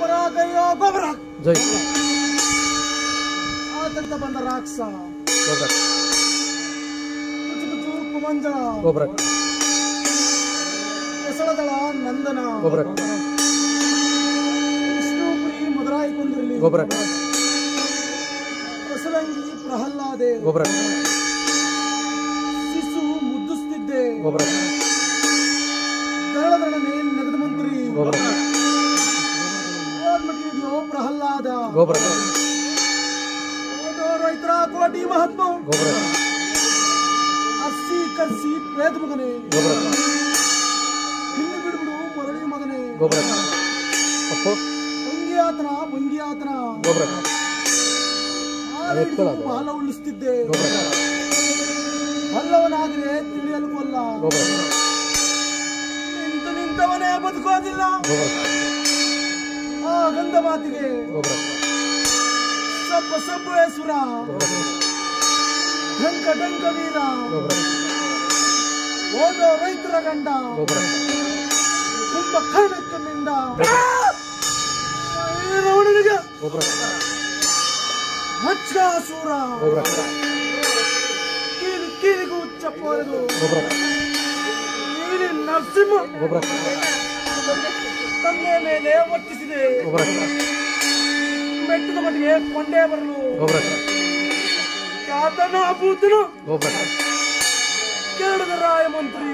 ಪರಾಗಯ್ಯ ಗೊಬ್ಬರ ಜೈ. ಆತಂತ ಬಂದ ರಾಕ್ಷಸ. ಗೊಬ್ಬರ. ಕುಮಂಜಳ ಗೊಬ್ಬರ. ನಂದನ. ಗೊಬ್ಬರ. ವಿಷ್ಣುಪುರಿ ಮಧುರಾಯಿ ಕುಂದಿರಲಿ ಗೊಬ್ಬರ. ರಸಲಂಗಿ ಪ್ರಹ್ಲಾದೆ. ಗೊಬ್ಬರ. ಶಿಶು ಮುದ್ದಿಸ್ತಿದ್ದೆ. ಗೊಬ್ಬರ. ದಳದಳನೆ ನೆಗದ ಮಂತ್ರಿ. ಗೊಬ್ಬರ. ಪ್ರಹ್ಲಾದ. ಓದೋ ರೈತರ ಕೋಟಿ ಮಹಾತ್ಮ. ಗೊಬ್ಬರ ಅಸ್ಸಿ ಕರ್ಸಿ ಪ್ರೇತ ಮಗನೇ. ಗೊಬ್ಬರ ಹಿಂದೆ ಬಿಡ್ಬಿಡು ಮರಳಿ ಮಗನೇ. ಗೊಬ್ಬರ ಅಪ್ಪು. ಗೊಬ್ಬರ ಹಾಲು ಹಿಡಿದು ಬಾಲ ಉಳಿಸ್ತಿದ್ದೆ. ಬಲ್ಲವನಾದರೆ ತಿಳಿಯಲು ಕೊಲ್ಲ ನಿಂತು ನಿಂತವನೇ ಬದುಕೋದಿಲ್ಲ ಗಂಧ ಮಾತಿಗೆ. ಸಪ್ಪ ಸಬ್ಬ ಡಂಕ ಢಂಕ ವೀರ. ಓದೋ ರೈತರ ಗಂಡ. ತುಂಬ ಕರ್ಣಕ್ಕೆ ನಿಂದ ರವಣನಿಗೆ ಗೊಬ್ಬರ ಕೀಲಿ ಕೀಲಿಗೂ ಚಪ್ಪೋದು ನೀಲಿ ನರಸಿಂಹ. ತಂದೆ ಮೇಲೆ ವರ್ತಿಸಿದೆ. ಬೆಟ್ಟದ ಮಟ್ಟಿಗೆ ಕೊಂಡೇ ಬರಲು ಗೊಬ್ಬರ ಯಾತನ ಭೂತನು ಕೇಳದ ರಾಯ ಮಂತ್ರಿ.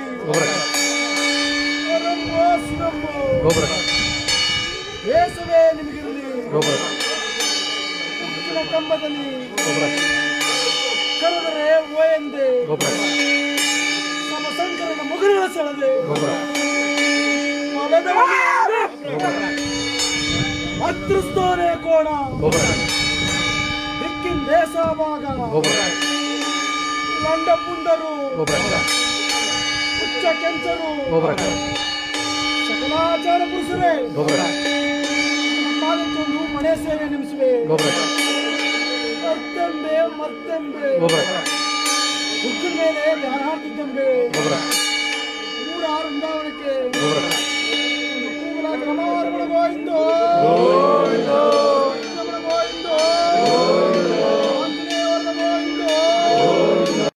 ಬೇಸವೇ ನಿಮಗಿರಲಿ. ಉಕ್ಕಿನ ಕಂಬದಲ್ಲಿ. ಕರೆದರೆ ಓ ಎಂದೆ ನಮ್ಮ ಸಂಕರನ ಮಗನ ಸೆಳೆದೆ. ಗೊಬ್ಬರ ಹತ್ತಿಸ್ತೋನೆ ಕೋಣ. ದಿಕ್ಕಿನ ದೇಶ ಭಾಗ ಲಂಡ ಪುಂಡರು ಹುಚ್ಚ ಕೆಂಚರು. ಸಕಲಾಚಾರ ಪುರುಷರೇ. ಮಾಲಿಕೊಂಡು ಮನೆ ಸೇವೆ ಗೊಬ್ಬರ ಮತ್ತೆಂಬೆ ಮತ್ತೆಂಬೆ. ಹುಕ್ಕಿನ ಮೇಲೆ ಧ್ಯಾನ ಹಾಕಿದ್ದೆಂಬೆ ವೃಂದಾವನಕ್ಕೆ ಗೊಬ್ಬರ